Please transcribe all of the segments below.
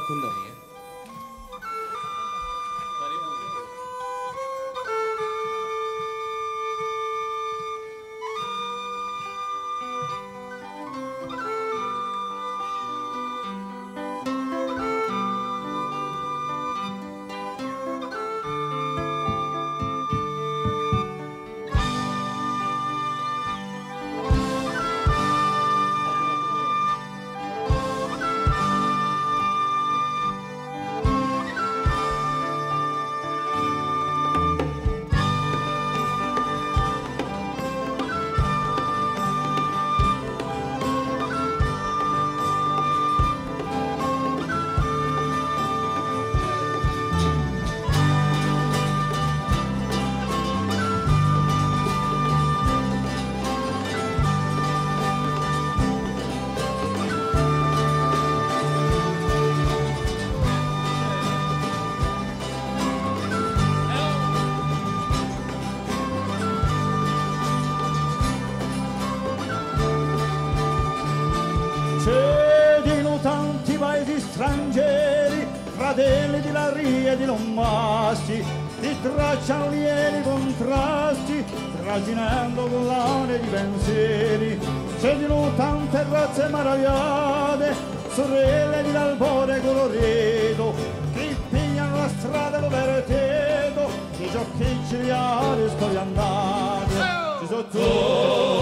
Kundalini. stranieri, fratelli di Laria e di Lombasti, ti tracciano lieni contrasti, tragginando collane di pensieri, c'è di luttan terrazze maravigliate, sorelle di l'albore colorito, che pigliano la strada l'overteto, i giochicci di aria storiandati, ci sono tutti...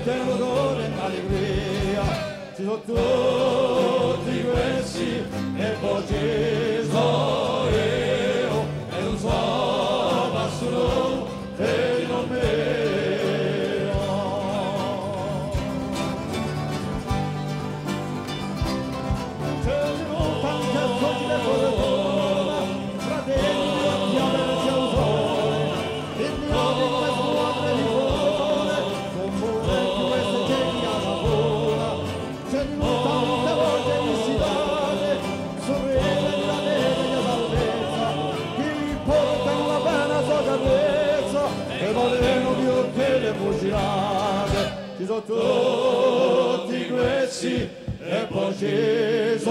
eterno en alegría. Yo todo te tutti questi e poi sceso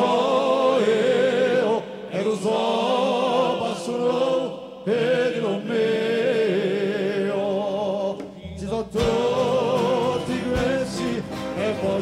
io e lo so passano e di non mio ci sono tutti questi e poi